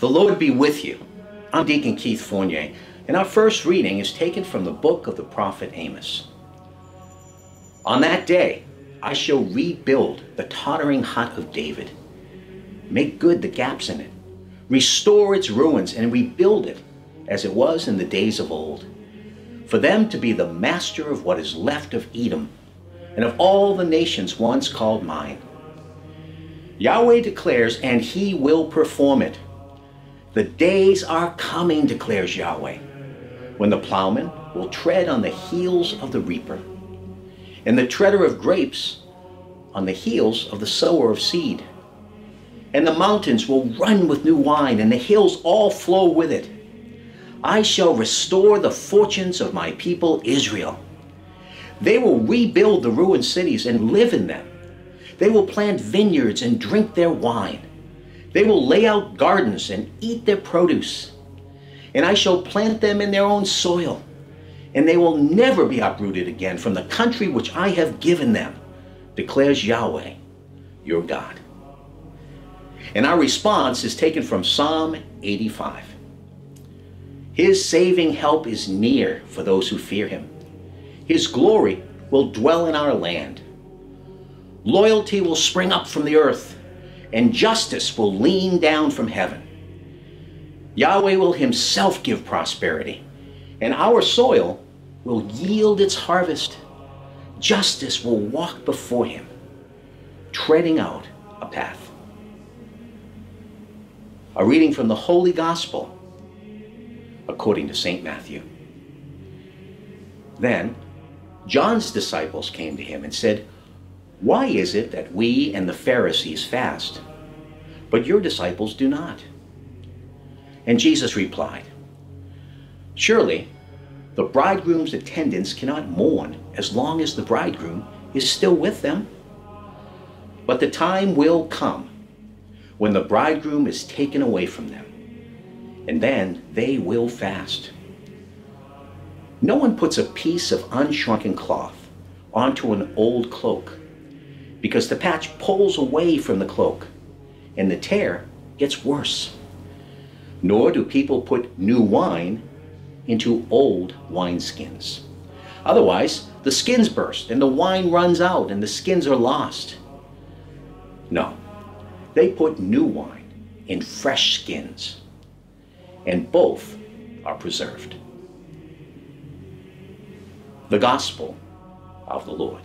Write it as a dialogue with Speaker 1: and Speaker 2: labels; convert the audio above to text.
Speaker 1: The Lord be with you. I'm Deacon Keith Fournier, and our first reading is taken from the book of the prophet Amos. On that day, I shall rebuild the tottering hut of David, make good the gaps in it, restore its ruins, and rebuild it as it was in the days of old, for them to be the master of what is left of Edom and of all the nations once called mine. Yahweh declares, and he will perform it. The days are coming, declares Yahweh, when the plowman will tread on the heels of the reaper, and the treader of grapes on the heels of the sower of seed. And the mountains will run with new wine, and the hills all flow with it. I shall restore the fortunes of my people Israel. They will rebuild the ruined cities and live in them. They will plant vineyards and drink their wine. They will lay out gardens and eat their produce. And I shall plant them in their own soil, and they will never be uprooted again from the country which I have given them, declares Yahweh, your God. And our response is taken from Psalm 85. His saving help is near for those who fear him. His glory will dwell in our land. Loyalty will spring up from the earth and justice will lean down from heaven. Yahweh will himself give prosperity, and our soil will yield its harvest. Justice will walk before him, treading out a path. A reading from the Holy Gospel according to St. Matthew. Then John's disciples came to him and said, why is it that we and the Pharisees fast, but your disciples do not? And Jesus replied, Surely the bridegroom's attendants cannot mourn as long as the bridegroom is still with them. But the time will come when the bridegroom is taken away from them, and then they will fast. No one puts a piece of unshrunken cloth onto an old cloak because the patch pulls away from the cloak and the tear gets worse. Nor do people put new wine into old wineskins. Otherwise, the skins burst and the wine runs out and the skins are lost. No, they put new wine in fresh skins, and both are preserved. The Gospel of the Lord.